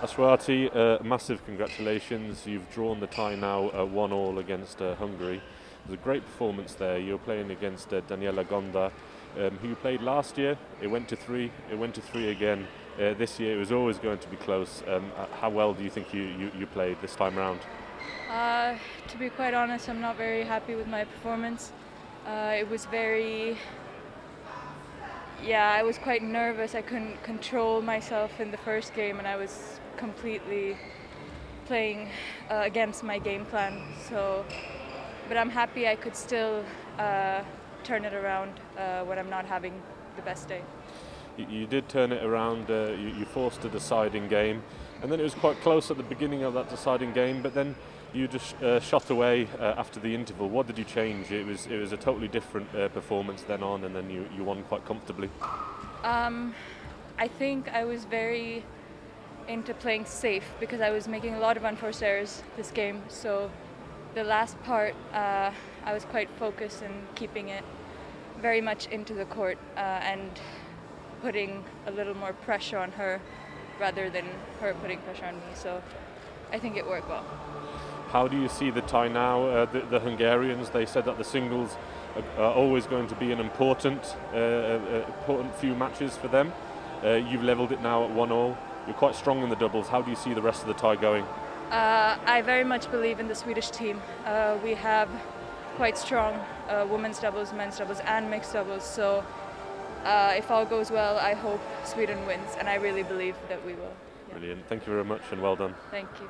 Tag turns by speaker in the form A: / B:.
A: Ashwathi, uh, massive congratulations. You've drawn the tie now uh, one all against uh, Hungary. It was a great performance there. You're playing against uh, Daniela Gonda, um, who you played last year. It went to three. It went to three again. Uh, this year it was always going to be close. Um, how well do you think you, you, you played this time around?
B: To be quite honest, I'm not very happy with my performance. It was very yeah, I was quite nervous. I couldn't control myself in the first game, and I was completely playing uh, against my game plan. So, but I'm happy I could still uh, turn it around uh, when I'm not having the best day.
A: You, did turn it around. Uh, you, you forced a deciding game, and then it was quite close at the beginning of that deciding game. But then you just uh, shot away uh, after the interval. What did you change? It was it was a totally different uh, performance then on, and then you, you won quite comfortably.
B: Um, I think I was very into playing safe because I was making a lot of unforced errors this game. So the last part, uh, I was quite focused in keeping it very much into the court uh, and putting a little more pressure on her rather than her putting pressure on me. So I think it worked well.
A: How do you see the tie now? Uh, the, the, Hungarians, they said that the singles are, are always going to be an important, uh, uh, important few matches for them. Uh, you've levelled it now at one all. You're quite strong in the doubles. How do you see the rest of the tie going?
B: Uh, I very much believe in the Swedish team. Uh, we have quite strong women's doubles, men's doubles, and mixed doubles. So Uh, if all goes well, I hope Sweden wins, and I really believe that we will.
A: Yeah. Brilliant. Thank you very much, and well done.
B: Thank you.